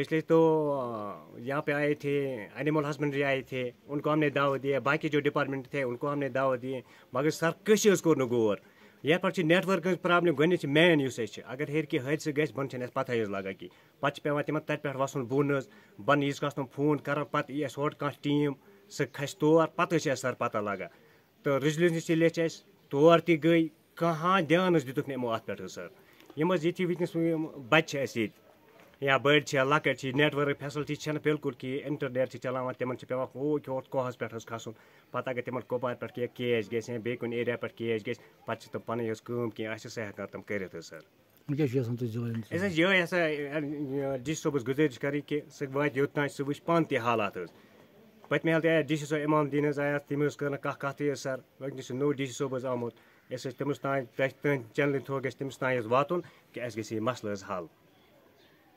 پچھلے تو یہاں پہ آئے تھے اینیمل ہسبینڈری آئے تھے، ان کو ہم نے دعوے دیے باقی جو ڈپارٹمنٹ تھے، ان کو ہم نے دعوے دیے مگر سرکشی کور غور یہ پہ نیٹ ورک پرابلم گۄڈنٮ۪تھ چھِ مین یُس اگر ہیٚرِ کہِ حٲدثہٕ گژھِ بۄنہٕ چھَنہٕ اَسہِ پَتہٕ حظ لگان کینٛہہ پَتہٕ پہ پٮ۪وان تِمن تَتہِ پٮ۪ٹھ وَسُن بۄن حظ بۄنہٕ ییٖتِس فون کران پَتہٕ یی اَسہِ ہورٕ کانٛہہ ٹیٖم سُہ تور، پَتہٕ حظ چھِ اَسہِ سر پَتہ لگان تہٕ رِجلینسی لیٚچھ تور تہِ گئی کہاں دھیان حظ دِتُکھ نہٕ یِمو اَتھ پٮ۪ٹھ سر۔ یِم حظ ییٚتھی وٕنکٮ۪نَس بَچہِ چھِ اَسہِ یا بٔڑۍ چھِ یا لۄکٕٹۍ چھِ نیٹؤرٕک فیسَلٹی چھَنہٕ بِلکُل کِہیٖنۍ اِنٹرنیٹ چھِ چلاوان تِمن چھِ پیٚوان ہوٗکھ ہیوٚر کوہَس پٮ۪ٹھ حظ کھسُن۔ پَتہٕ اگر تِمن کۄپوارِ پٮ۪ٹھ کینٛہہ کیچ گژھِ یا بیٚیہِ کُنہِ ایریا پٮ۪ٹھ کیچ گژھِ پَتہٕ چھِ تِم پَنٕنۍ یۄس کٲم کینٛہہ آسہِ سۄ ہٮ۪کان تِم کٔرِتھ حظ سَر۔ أسۍ حظ یِہوٚے ہَسا ڈی سی صٲبَس گُزٲرِش کَرٕنۍ کہِ سُہ واتہِ یوٚتانۍ سُہ وٕچھِ پانہٕ تہِ حالات حظ۔ پٔتمہِ حالہٕ تہِ آیا ڈی سی صٲب اِمام دیٖن حظ آیا تٔمۍ حظ کٔر نہٕ کانٛہہ کَتھٕے حظ سَر۔ وٕنۍکٮ۪نَس چھُ نوٚو ڈی سی صٲب حظ آمُت أسۍ حظ تٔمِس تانۍ تٔہٕنٛدِ چَنلہِ تھرٛوٗ گژھِ تٔمِس تانۍ حظ واتُن کہِ اَسہِ گژھِ یہِ مسلہٕ حظ حل۔